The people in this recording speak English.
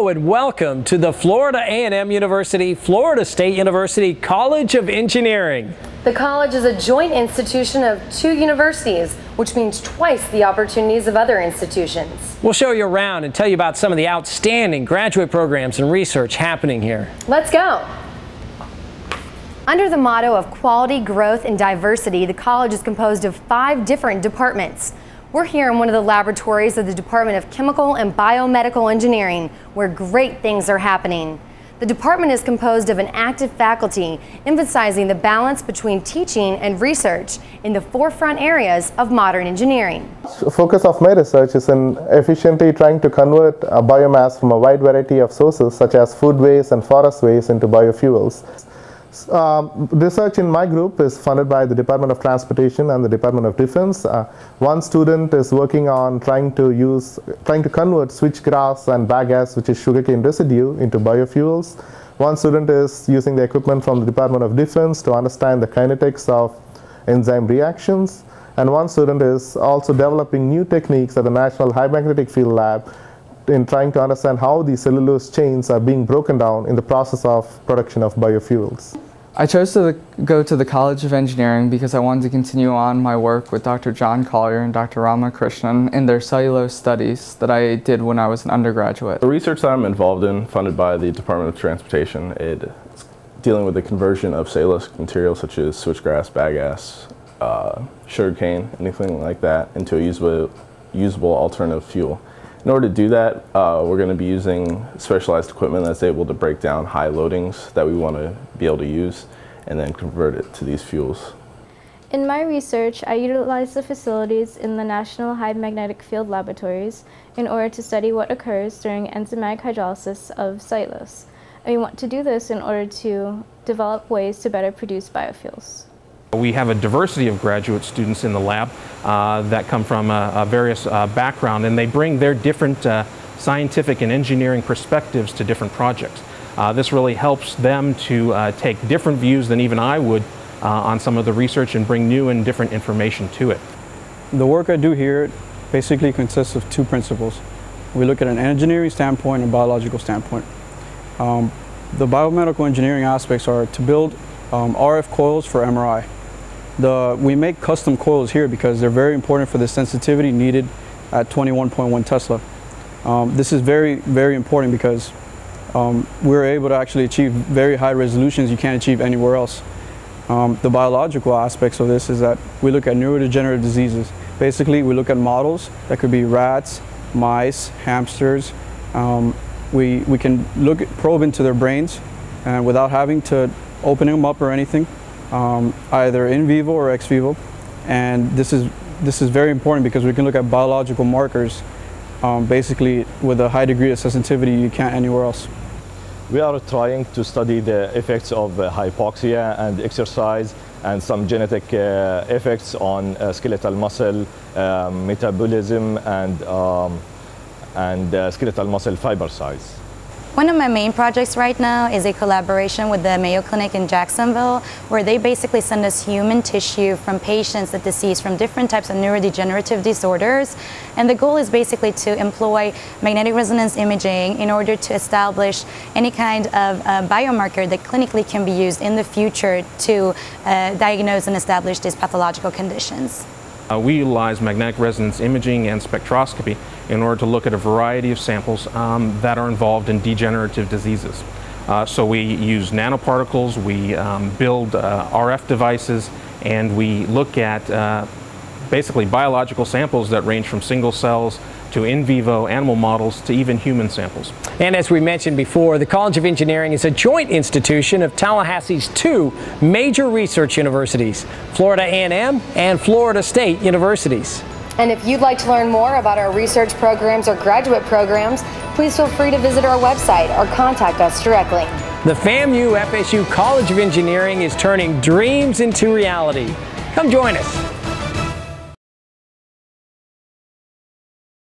Hello and welcome to the Florida A&M University, Florida State University College of Engineering. The college is a joint institution of two universities, which means twice the opportunities of other institutions. We'll show you around and tell you about some of the outstanding graduate programs and research happening here. Let's go. Under the motto of quality, growth, and diversity, the college is composed of five different departments. We're here in one of the laboratories of the Department of Chemical and Biomedical Engineering, where great things are happening. The department is composed of an active faculty, emphasizing the balance between teaching and research in the forefront areas of modern engineering. Focus of my research is in efficiently trying to convert biomass from a wide variety of sources such as food waste and forest waste into biofuels. Um, research in my group is funded by the Department of Transportation and the Department of Defense. Uh, one student is working on trying to use, trying to convert switchgrass and bagasse, which is sugarcane residue, into biofuels. One student is using the equipment from the Department of Defense to understand the kinetics of enzyme reactions. And one student is also developing new techniques at the National High Magnetic Field Lab in trying to understand how these cellulose chains are being broken down in the process of production of biofuels. I chose to go to the College of Engineering because I wanted to continue on my work with Dr. John Collier and Dr. Ramakrishnan in their cellulose studies that I did when I was an undergraduate. The research that I'm involved in, funded by the Department of Transportation, it's dealing with the conversion of cellulose materials such as switchgrass, bagasse, uh, sugarcane, anything like that, into a usable, usable alternative fuel. In order to do that, uh, we're going to be using specialized equipment that's able to break down high loadings that we want to be able to use and then convert it to these fuels. In my research, I utilize the facilities in the National High Magnetic Field Laboratories in order to study what occurs during enzymatic hydrolysis of cellulose. And we want to do this in order to develop ways to better produce biofuels. We have a diversity of graduate students in the lab uh, that come from uh, uh various uh, background and they bring their different scientific and engineering perspectives to different projects. This really helps them to take different views than even I would on some of the research and bring new and different information to it. The work I do here basically consists of two principles. We look at an engineering standpoint and biological standpoint. Um, the biomedical engineering aspects are to build um, RF coils for MRI. The, we make custom coils here because they're very important for the sensitivity needed at 21.1 Tesla. Um, this is very, very important because um, we're able to actually achieve very high resolutions you can't achieve anywhere else. Um, the biological aspects of this is that we look at neurodegenerative diseases. Basically, we look at models that could be rats, mice, hamsters. Um, we, we can look probe into their brains and without having to open them up or anything um, either in vivo or ex vivo. And this is, this is very important because we can look at biological markers um, basically with a high degree of sensitivity you can't anywhere else. We are trying to study the effects of uh, hypoxia and exercise and some genetic uh, effects on uh, skeletal muscle um, metabolism and, um, and uh, skeletal muscle fiber size. One of my main projects right now is a collaboration with the Mayo Clinic in Jacksonville, where they basically send us human tissue from patients that deceased from different types of neurodegenerative disorders. And the goal is basically to employ magnetic resonance imaging in order to establish any kind of uh, biomarker that clinically can be used in the future to uh, diagnose and establish these pathological conditions. Uh, we utilize magnetic resonance imaging and spectroscopy in order to look at a variety of samples um, that are involved in degenerative diseases. Uh, so we use nanoparticles, we um, build uh, RF devices, and we look at uh, basically biological samples that range from single cells to in vivo animal models to even human samples. And as we mentioned before, the College of Engineering is a joint institution of Tallahassee's two major research universities, Florida A&M and Florida State Universities. And if you'd like to learn more about our research programs or graduate programs, please feel free to visit our website or contact us directly. The FAMU FSU College of Engineering is turning dreams into reality. Come join us.